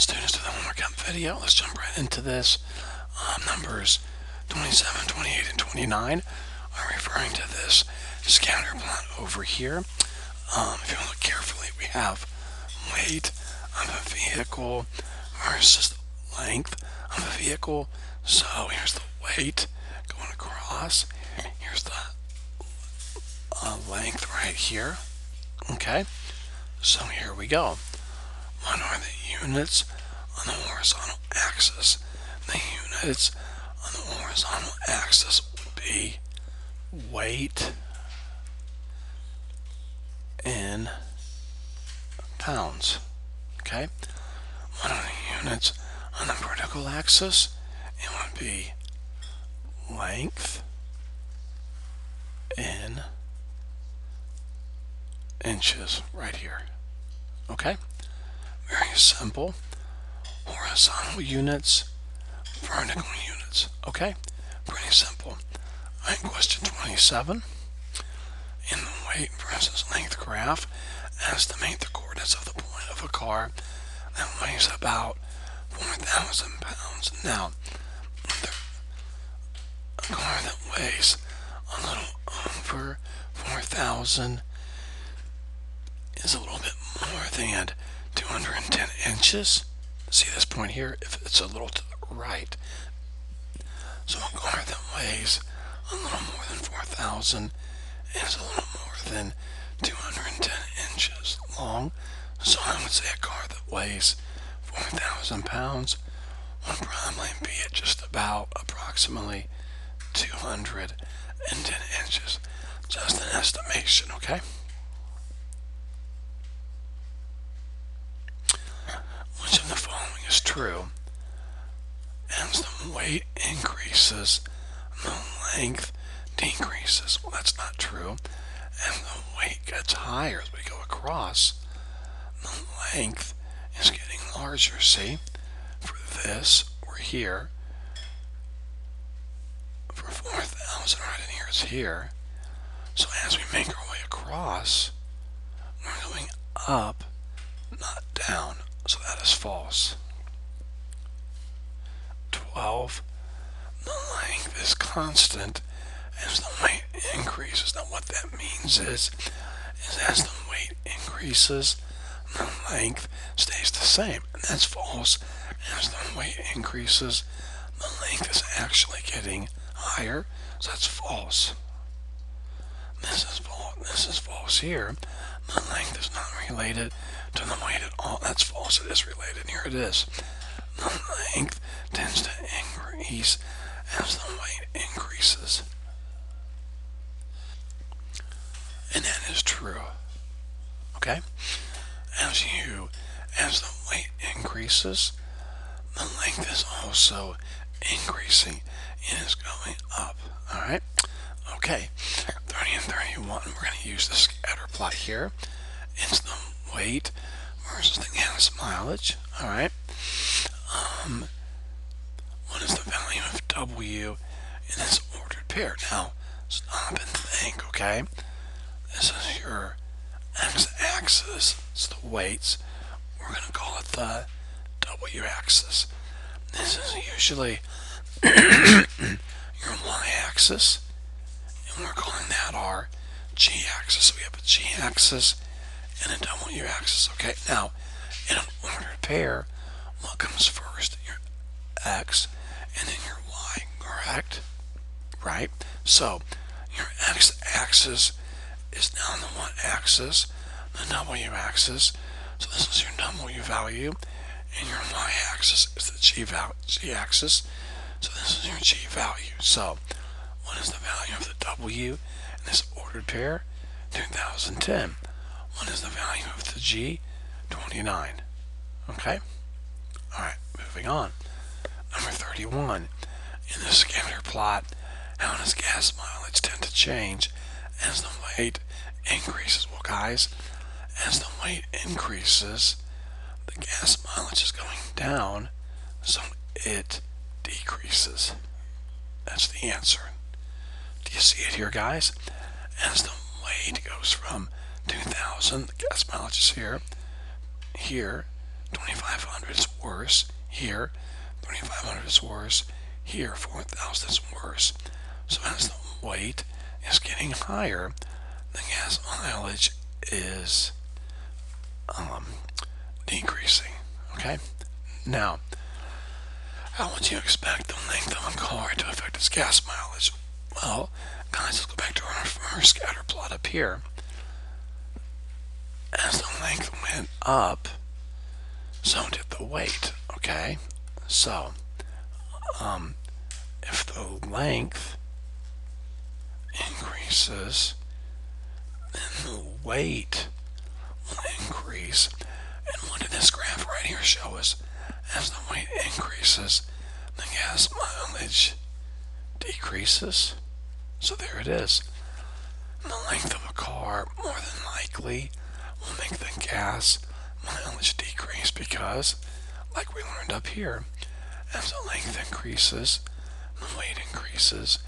students to the homework video. Let's jump right into this. Um, numbers 27, 28, and 29 are referring to this scatter plot over here. Um, if you look carefully, we have weight of a vehicle versus length of a vehicle. So here's the weight going across. Here's the uh, length right here. Okay, so here we go. What are the units on the horizontal axis? The units on the horizontal axis would be weight in pounds. Okay? What are the units on the vertical axis? It would be length in inches right here. Okay? Very simple. Horizontal units, vertical units. Okay? Pretty simple. All right, question 27. In the weight versus length graph, estimate the coordinates of the point of a car that weighs about 4,000 pounds. Now, a car that weighs a little over 4,000 is a little bit more than 210 inches. See this point here? If it's a little to the right. So a car that weighs a little more than 4,000 is a little more than 210 inches long. So I would say a car that weighs 4,000 pounds would probably be at just about approximately 210 inches. Just an estimation, okay? Which of the following is true? As the weight increases, the length decreases. Well, that's not true. And the weight gets higher as we go across. The length is getting larger, see? For this, we're here. For 4,000, right in here is here. So as we make our way across, we're going up, not down. So that is false. 12. The length is constant as the weight increases. Now what that means is, is as the weight increases, the length stays the same. And that's false. As the weight increases, the length is actually getting higher. So that's false. This is false. This is false here. The length is not related to the weight at all. That's false. It is related. Here it is. The length tends to increase as the weight increases. And that is true. Okay? As you, as the weight increases, the length is also increasing. It is going up. Alright? Okay. 30 and 31, we're going to use the scatter plot here. It's the weight versus the gas mileage. Alright? Um, what is the value of W in this ordered pair? Now, stop and think, okay? This is your x-axis. It's the weights. We're going to call it the w-axis. This is usually your y-axis, and we're calling that our g-axis. So we have a g-axis and a w-axis. Okay, now in an ordered pair, what comes first? Your x and then your y, correct? Right? So your x-axis is now the what axis? The w-axis. So this is your w value, and your y-axis is the g value, g-axis. So this is your g value. So what is the value of the w in this ordered pair? 2010. What is the value of the g? 29. Okay? Alright, moving on. Number 31. In the scatter plot, how does gas mileage tend to change as the weight increases? Well, guys, as the weight increases, the gas mileage is going down, so it decreases. That's the answer. You see it here, guys? As the weight goes from 2,000, the gas mileage is here, here, 2,500, is worse. Here, 3,500 is worse. Here, 4,000 is worse. So as the weight is getting higher, the gas mileage is um, decreasing. Okay? Now, how would you expect the length of a car to affect its gas mileage? Well, guys, let's go back to our first scatter plot up here. As the length went up, so did the weight. Okay? So, um, if the length increases, then the weight will increase. And what did this graph right here show us? As the weight increases, the gas mileage decreases. So there it is. The length of a car more than likely will make the gas mileage decrease because, like we learned up here, as the length increases, the weight increases,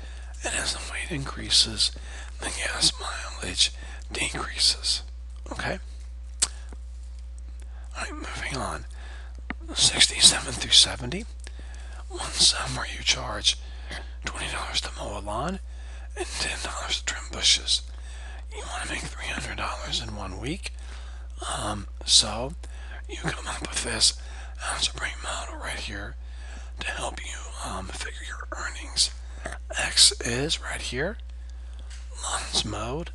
and as the weight increases, the gas mileage decreases. Okay? Alright, moving on. 67 through 70. One sum where you charge $20 to mow a lawn and $10 to trim bushes. You want to make $300 in one week. Um, so, you come up with this algebraic model right here to help you um, figure your earnings. X is right here, lawns mowed.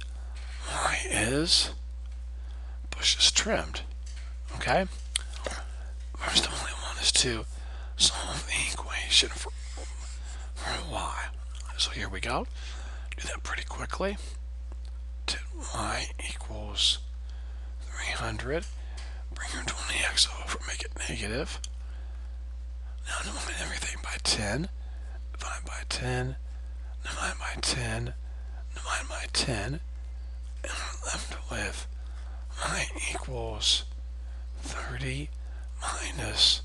Y is bushes trimmed. Okay? First all, we want is to solve the equation for, y. So here we go. Do that pretty quickly. y equals 300. Bring your 20x over, make it negative. Now divide everything by 10. Divide by 10. Divide by 10. Divide by 10. And we're left with y equals 30 minus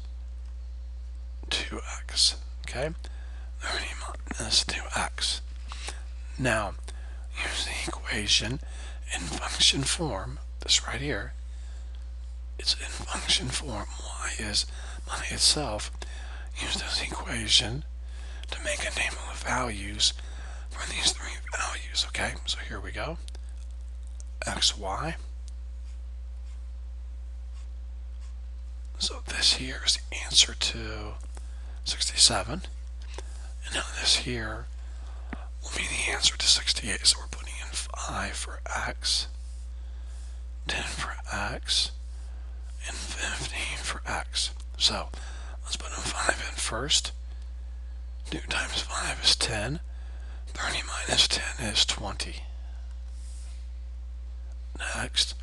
2x. Okay? 30 minus 2x. Now, use the equation in function form, this right here. It's in function form. y is by itself. Use this equation to make a table of values for these three values. Okay, so here we go. xy So this here is the answer to 67. And now this here will be the answer to 68. So we're putting in 5 for x, 10 for x, and 15 for x. So let's put in 5 in first. 2 times 5 is 10. 30 minus 10 is 20. Next,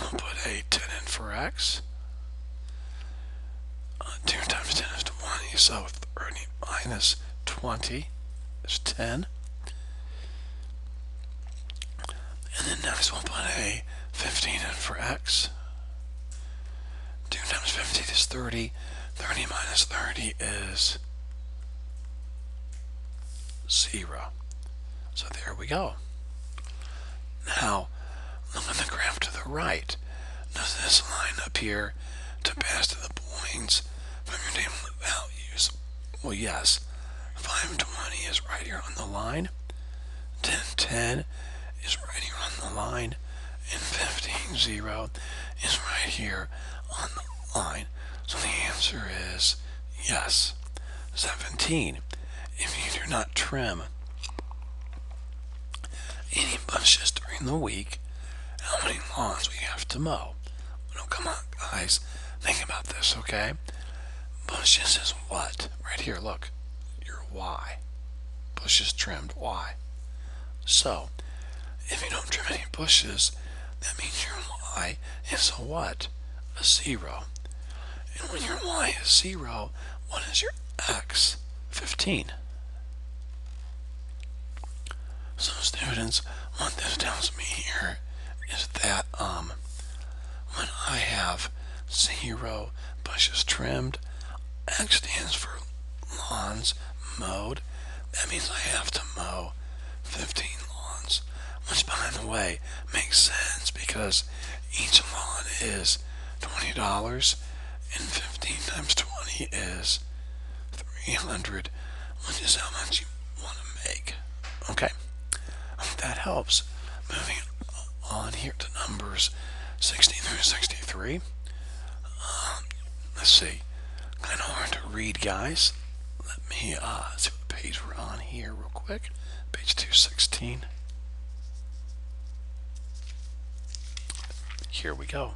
we'll put a 10 in for x. Uh, 2 times 10 is 20, so 30 minus 20 is 10. And then put a 15 in for x. 2 times 15 is 30. 30 minus 30 is 0. So there we go. Now, look at the graph to the right. Does this line appear to pass to the points from your table of values? Well, yes. 520 is right here on the line. 1010 is right here on the line. And 150 is right here on the line. So the answer is yes. 17. If you do not trim any bushes during the week, how many lawns we have to mow? Well, come on, guys. Think about this, okay? Bushes is what? Right here, look. Your Y. Bushes trimmed, Y. So, if you don't trim any bushes, that means your Y is a what? A zero. And when your Y is zero, what is your X? 15. So students, what this tells me here is that um, when I have zero bushes trimmed, X stands for lawns mowed. That means I have to mow 15 lawns, which by the way makes sense because each lawn is $20 and 15 15 times 20 is 300, which is how much you want to make. Okay? That helps. Moving on here to numbers 60 through 63. Um, let's see. Kind of hard to read, guys. Let me uh, see what page we're on here real quick. Page 216. Here we go.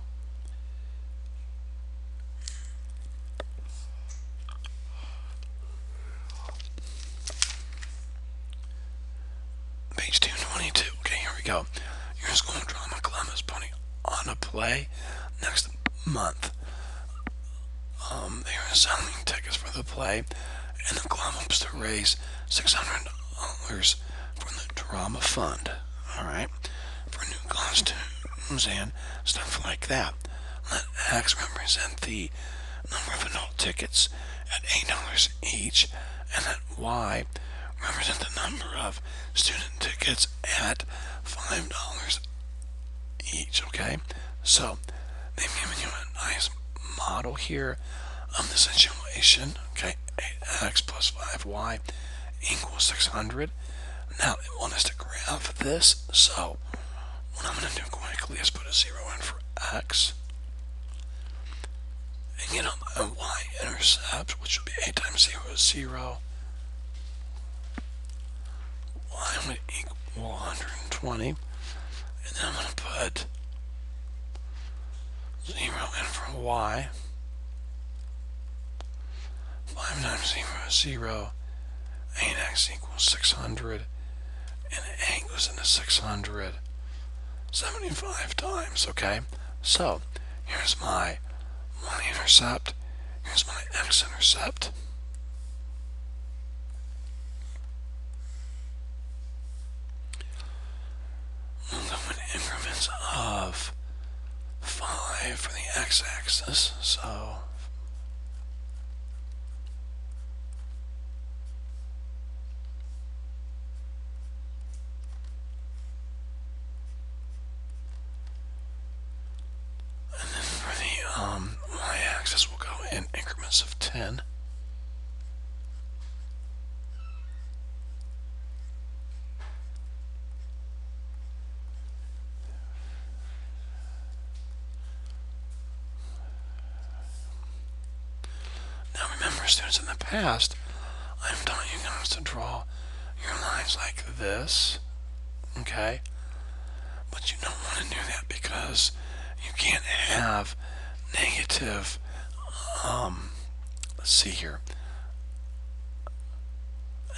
Page 222. Okay, here we go. Your school drama club is putting on a play next month. Um, they are selling tickets for the play, and the club hopes to raise $600 from the drama fund. All right, for new costumes and stuff like that. Let X represent the number of adult tickets at $8 each, and let Y represent the number of student tickets at $5 each, okay? So, they've given you a nice model here of the situation, okay? 8x plus 5y equals 600. Now, they want us to graph this, so what I'm going to do quickly is put a 0 in for x. And get a y-intercept, which would be 8 times 0 is 0. y would equal 120. And then I'm going to put 0 in for y. 5 times 0 is 0. 8x equals 600. And 8 goes into 600. 75 times, okay? So, here's my y-intercept. Here's my x-intercept. We'll increments of 5 for the x-axis, so And then for the um, y-axis, we'll go in increments of 10. Remember, students, in the past, I've taught you guys to draw your lines like this, okay? But you don't want to do that because you can't have negative, um, let's see here.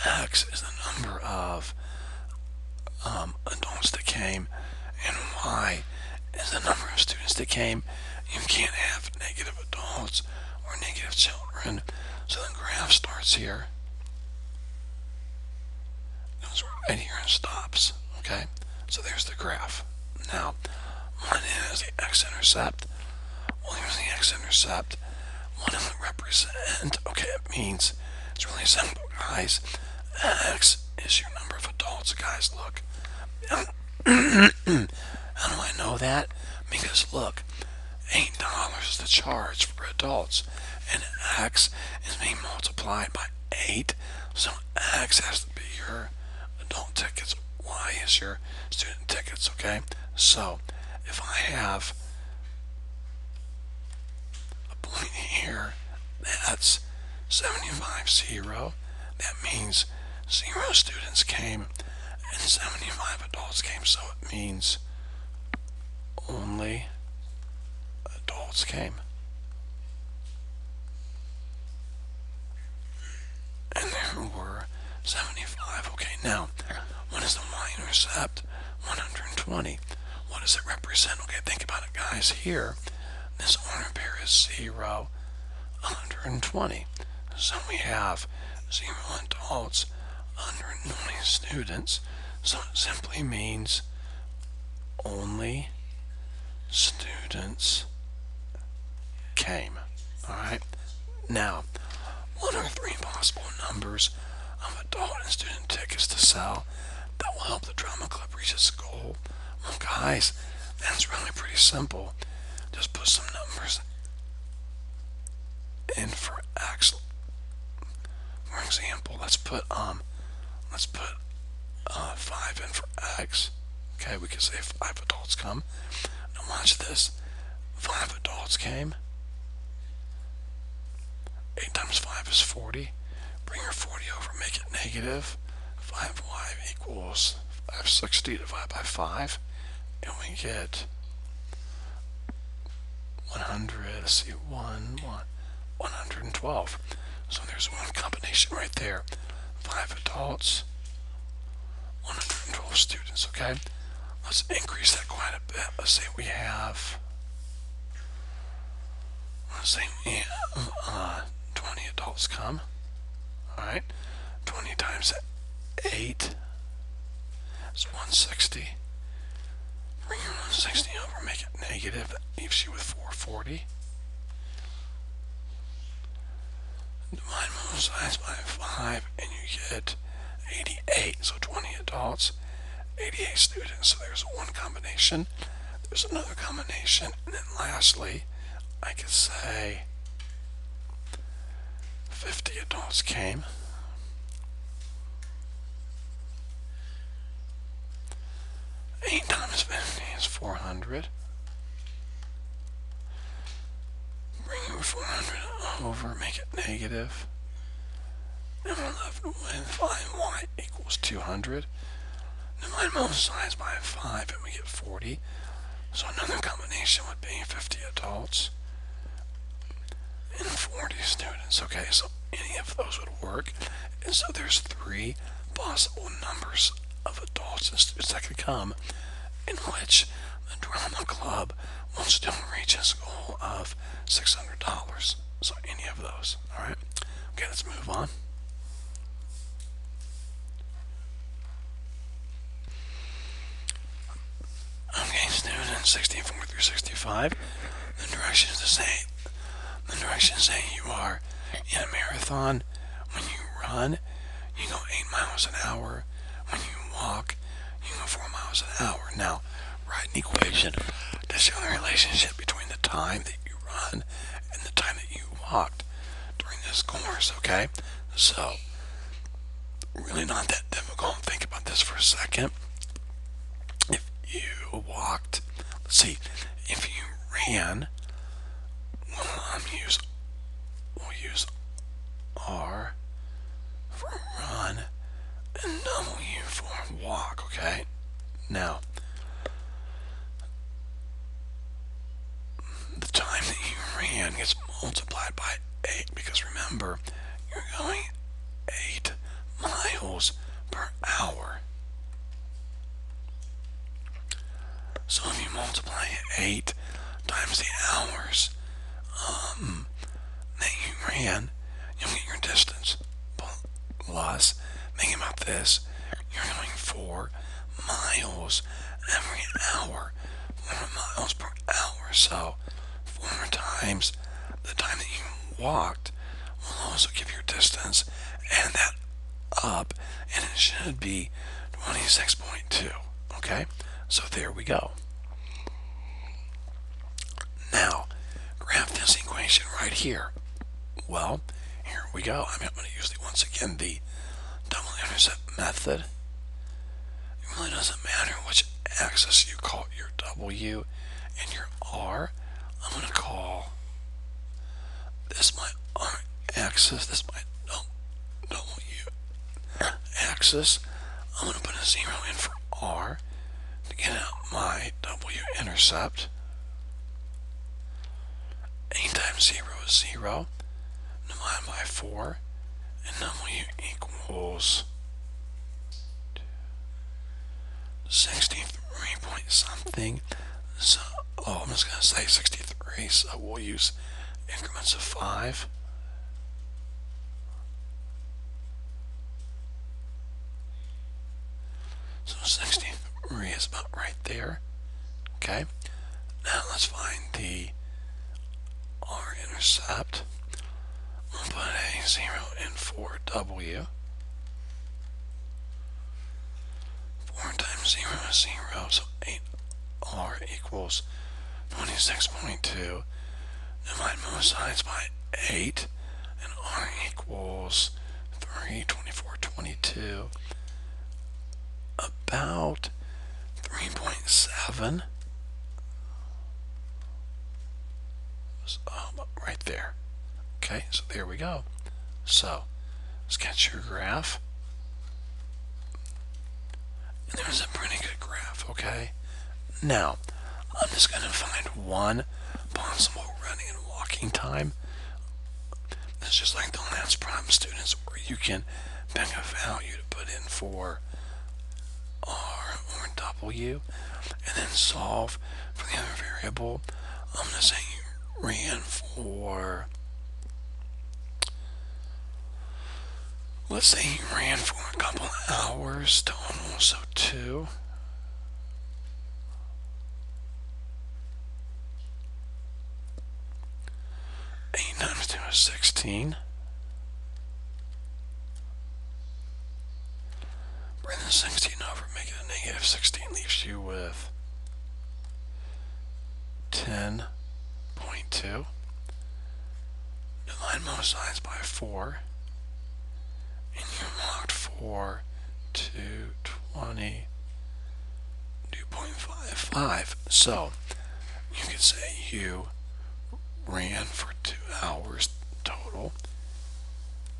X is the number of um, adults that came, and Y is the number of students that came. You can't have negative adults or negative children. So the graph starts here, goes right here and stops. Okay, so there's the graph. Now, what is the x-intercept? Well, here's the x-intercept. What does it represent? Okay, it means it's really simple, guys. X is your number of adults, guys. Look. How do I know that? Because look, eight dollars is the charge for adults, and X is being multiplied by eight. So X has to be your adult tickets. Y is your student tickets. Okay. So if I have a point here, that's 75 zero. That means zero students came and 75 adults came. So it means only came. And there were 75. Okay, now, what is the y-intercept? 120. What does it represent? Okay, think about it, guys. Here, this order pair is 0, 120. So we have 0 adults, 120 students. So it simply means only students came. Alright? Now, what are three possible numbers of adult and student tickets to sell that will help the drama club reach its goal? Well, guys, that's really pretty simple. Just put some numbers in for x. For example, let's put um, let's put uh, five in for x. Okay, we can say five adults come. Now watch this. Five adults came. Eight times five is forty. Bring your forty over, make it negative. Five y equals 560 divided by five, and we get 100. Let's see, one, one, 112. So there's one combination right there. Five adults, 112 students, okay? Let's increase that quite a bit. Let's say we have, let's say uh, 20 adults come, all right? 20 times 8 is 160. Bring your 160 over, make it negative. That leaves you with 440. Divide both sides by 5 and you get 88. So 20 adults, 88 students. So there's one combination. There's another combination. And then lastly, I could say 50 adults came. Eight times 50 is 400. Bring your 400 over, make it negative. Then we're left with 5y equals 200. Divide both sides by 5 and we get 40. So another combination would be 50 adults and 40 students. Okay, so any of those would work. And so there's three possible numbers of adults and students that could come in which the drama club wants to reach its goal of $600. So any of those. All right. Okay, let's move on. Okay, students 64 through 65. The directions to say the directions say you are in a marathon. When you run, you go 8 miles an hour. When you walk, you go 4 miles an hour. Now, write an equation to show the relationship between the time that you run and the time that you walked during this course, okay? So, really not that difficult. Think about this for a second. If you walked, let's see, if you ran, use, we'll use R for run and W for walk, okay? Now, the time that you ran gets multiplied by 8 because remember, you're going 8 miles per hour. So if you multiply 8 times the hours um, that you ran, you'll get your distance. Plus, think about this, you're going 4 miles every hour. 4 miles per hour. So, 4 times the time that you walked will also give your distance. and that up, and it should be 26.2. Okay? So there we go. Now, graph this equation right here. Well, here we go. I mean, I'm going to use the, once again the double intercept method. It really doesn't matter which axis you call your W and your R. I'm going to call this my R axis, this my W axis. I'm going to put a zero in for R to get out my W intercept. 8 times 0 is 0. Divided by 4. And W equals 63 point something. So, oh, I'm just going to say 63. So we'll use increments of 5. So 63 is about right there. Okay. Now let's find the R-intercept. We'll put a 0 in for W. 4 times 0 is 0, so 8R equals 26.2. Divide both sides by 8, and R equals 3, 24, 22, about 3.7. Um, right there. Okay, so there we go. So, sketch your graph. And there's a pretty good graph, okay? Now, I'm just going to find one possible running and walking time. It's just like the last problem students where you can pick a value to put in for R or W and then solve for the other variable. I'm going to say ran for, let's say you ran for a couple hours total, so two. 8 times 2 is 16. Bring the 16 over, make it a negative 16, leaves you with 10.2. Divide both sides by 4. And you locked 4 to 20. 2.55. So, you could say you ran for two hours total,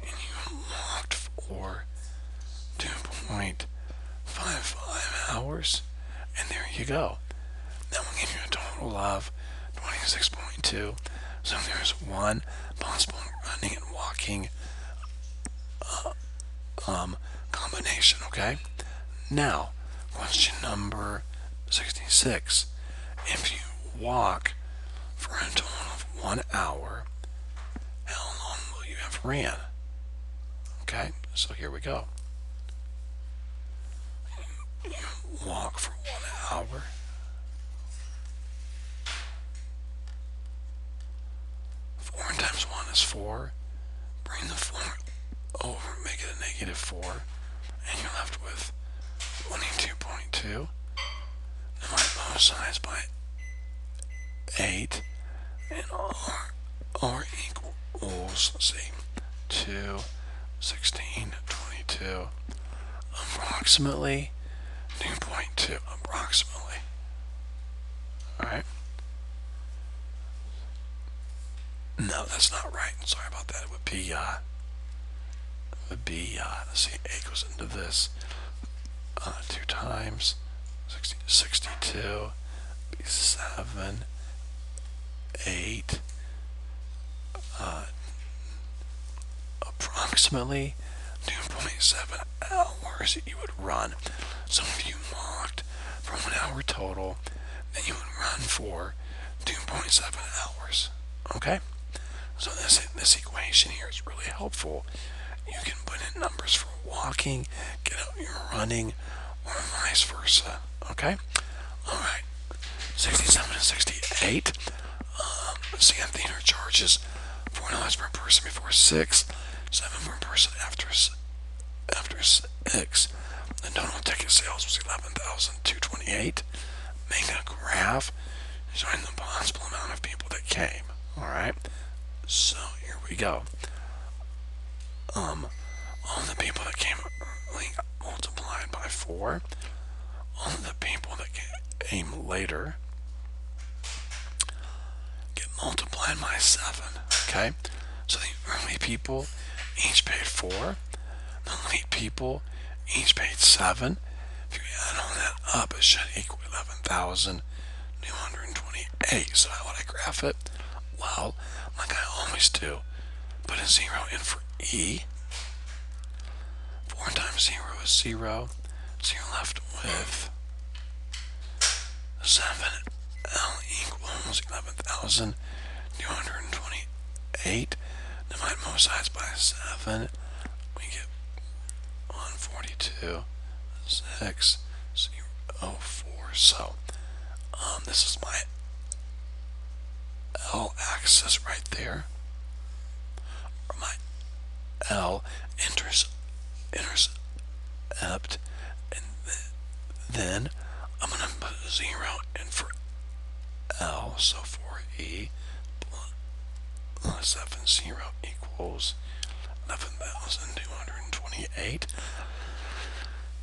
and you walked for 2.55 hours, and there you go. That will give you a total of 26.2. So there's one possible running and walking uh, um, combination, okay? Now, question number 66. If you walk for a total of one hour, how long will you have ran? Okay, so here we go. You walk for one hour. Four times one is four. Bring the four over, make it a negative four, and you're left with 22.2. Divide both sides by 8 and R, R equals, let's see, 2, 16, 22, approximately 2.2, approximately. Alright? No, that's not right. Sorry about that. It would be, uh, it would be, uh, let's see, A goes into this, uh, 2 times, 60, 62, be 7, eight, uh, approximately 2.7 hours you would run. So if you walked for one hour total, then you would run for 2.7 hours. Okay? So this this equation here is really helpful. You can put in numbers for walking, get out your running, or vice versa. Okay? Alright. 67 and 68. Um, Sam Theater charges four dollars per person before six, seven per person after after six. The total ticket sales was eleven thousand two twenty-eight. Make a graph showing the possible amount of people that came. All right. So here we go. Um, all the people that came multiplied by four. All the people that came later get multiplied by 7. Okay? So the early people each paid 4. The late people each paid 7. If you add all that up, it should equal 11,228. So how would I graph it? Well, like I always do, put a 0 in for E. 4 times 0 is 0. So you're left with 7 L equals 11,228. Divide both sides by 7. We get 142, 6, 0, 4. So, um, this is my L axis right there. Or my L enters, intercept, and then I'm going to put zero in for L, so for E plus seven zero equals 11,228.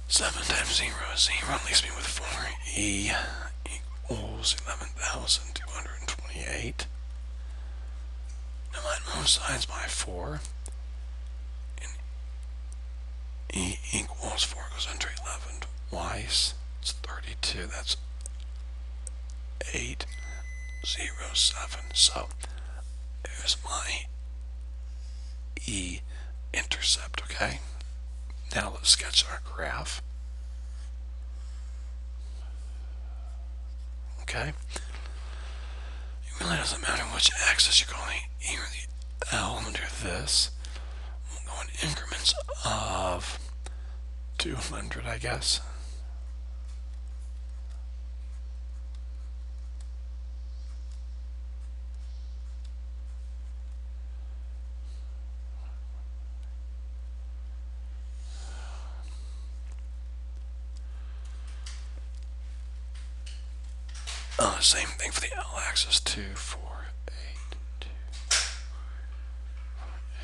7 times 0 is 0, leaves me with 4e equals 11,200. 28. Divide both sides by 4. And E equals 4 goes under 11 twice. It's 32. That's 8, 0, 7. So there's my E intercept, okay? Now let's sketch our graph. Okay? Really doesn't matter which axis you're going, either the L under this We'll go in increments of 200, I guess. Uh, same thing for the L axis, 2, 4, 8, 2,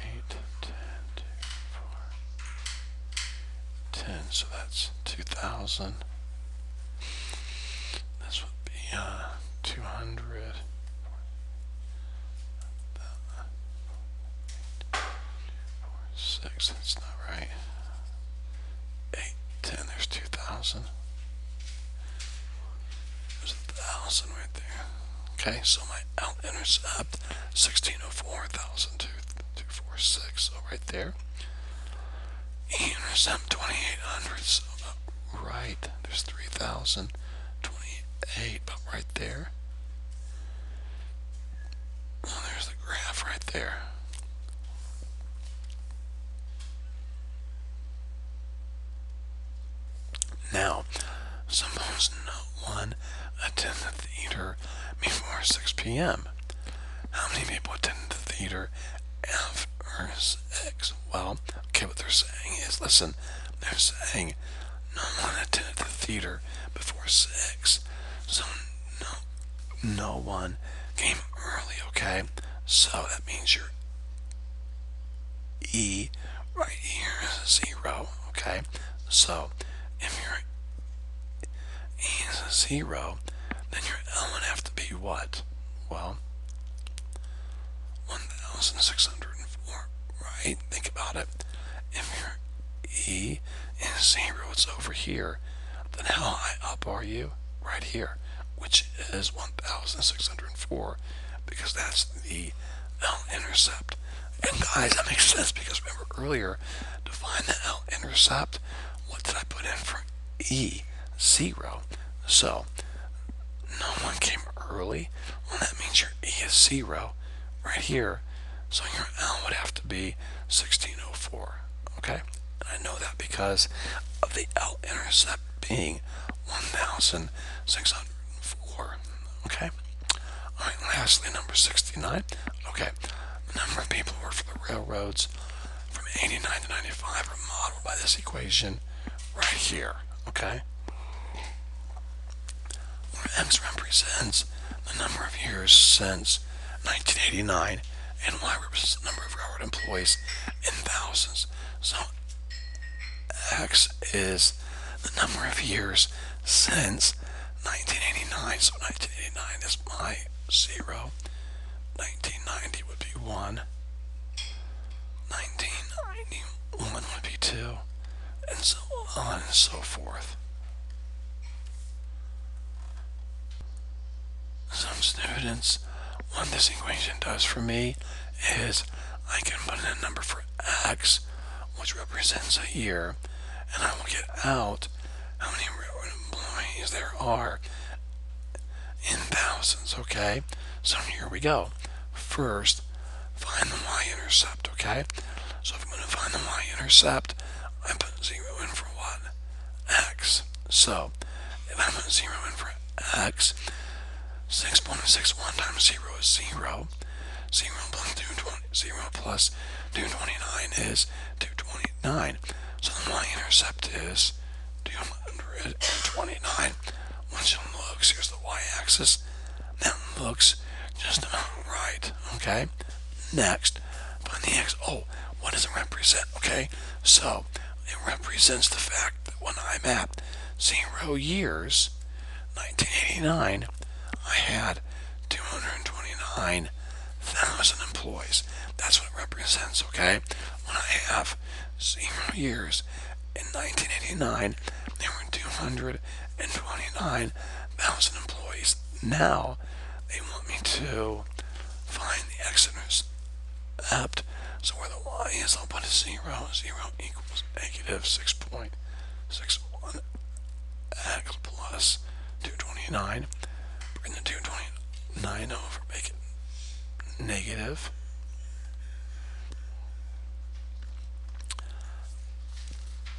8, 10, 2, 4, 10. So that's 2,000. This would be uh, 200. 6, that's not right. 8, 10, there's 2,000. There's a thousand right there. Okay, so my out intercept 1604, 1,246. So right there. Intercept 2800. So right. There's 3,028, but right there. Oh, there's the graph right there. Now, suppose no one attended the theater before 6 p.m. How many people attended the theater after 6? Well, okay, what they're saying is, listen, they're saying no one attended the before 6. So, no, no one came early, okay? So that means your E right here is 0, okay? So, if your E is a 0, then your L would have to be what? Well, 1,604, right? Think about it. If your E is 0, it's over here, then how high up are you? Right here, which is 1,604, because that's the L-intercept. And guys, that makes sense because remember earlier, to find the L-intercept, what did I put in for E? Zero. So, no one came early. Well, that means your E is zero right here. So your L would have to be 1604. Okay? And I know that because of the L-intercept being 1,604. Okay? All right, lastly, number 69. Okay, the number of people who work for the railroads from 89 to 95 are modeled by this equation right here. Okay? Where X represents the number of years since 1989 and Y represents the number of railroad employees in thousands. So X is the number of years since 1989. So 1989 is my zero. 1990 would be one. 1991 would be two. And so on and so forth. Some students, what this equation does for me is I can put in a number for x, which represents a year, and I will get out how many employees there are in thousands, okay? So here we go. First, find the y-intercept, okay? So if I'm going to find the y-intercept, I put 0 in for what? x. So if I put 0 in for x, 6.61 times 0 is 0. 0 plus 220, 0 plus 229 is 229. So the y-intercept is 229. Once you looks, here's the y-axis. That looks just about right, okay? Next, find the x. Oh, what does it represent? Okay, so it represents the fact that when I'm at zero years, 1989, I had 229,000 employees. That's what it represents, okay? When I have zero years in 1989, there were 229,000 employees. Now, they want me to find the x intercept. So where the y is, I'll put a 0. 0 equals negative 6.61 x plus 229. Bring the 229 over, make it negative.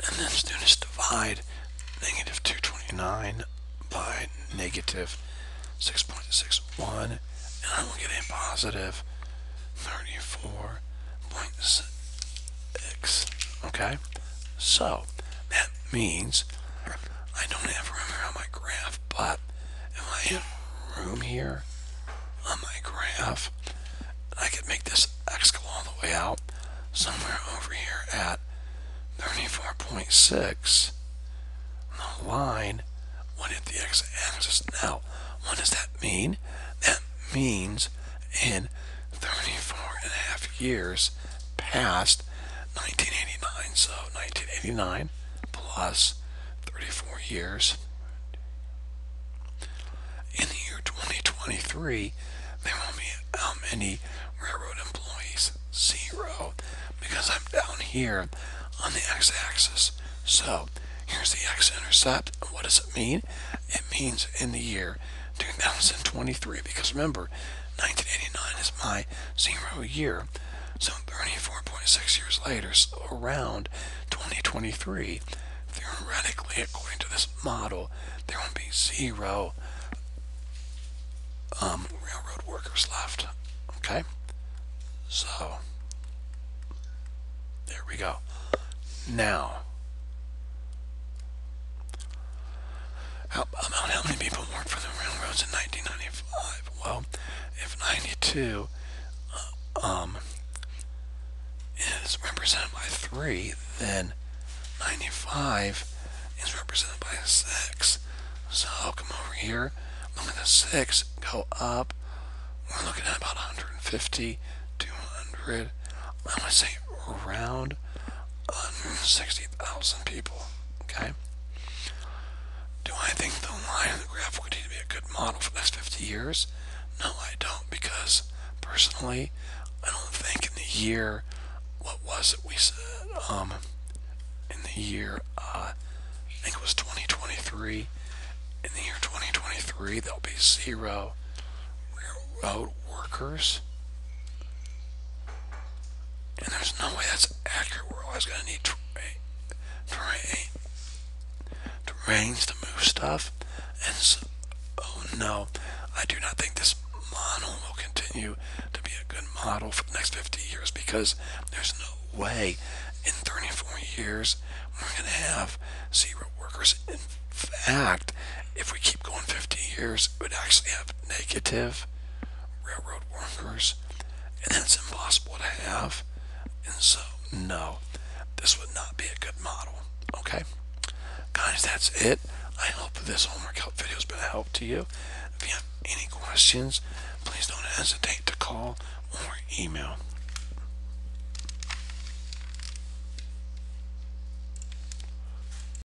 And then students divide negative 229 by negative 6.61 and I will get a positive 34.6 okay? So that means I don't have room on my graph but if I have room here on my graph I could make this x go all the way out somewhere over here at 34.6 the line would hit the x-axis now what does that mean? That means in 34 and a half years past 1989, so 1989 plus 34 years. In the year 2023, there will be how many railroad employees? Zero, because I'm down here on the x-axis. So here's the x-intercept. What does it mean? It means in the year 2023 because remember 1989 is my zero year so 34.6 years later so around 2023 theoretically according to this model there will be zero um, railroad workers left okay so there we go now how, about how many people worked for the railroads in 1995? Well, if 92 uh, um, is represented by 3, then 95 is represented by 6. So I'll come over here, look at the 6, go up. We're looking at about 150, 200, I'm going to say around 160,000 people. Okay? Do I think the line of the graph will continue to be a good model for the next 50 years? No, I don't, because personally, I don't think in the year, what was it we said, um, in the year, uh, I think it was 2023, in the year 2023, there'll be zero railroad workers. And there's no way that's accurate. We're always going to need terrain, terrain, to move stuff. And so, oh no, I do not think this model will continue to be a good model for the next 50 years because there's no way in 34 years we're going to have zero workers. In fact, if we keep going 50 years, would actually have negative railroad workers, and that's impossible to have. And so, no, this would not be a good model. Okay? Guys, that's it. I hope this homework help video has been a help to you. If you have any questions, please don't hesitate to call or email.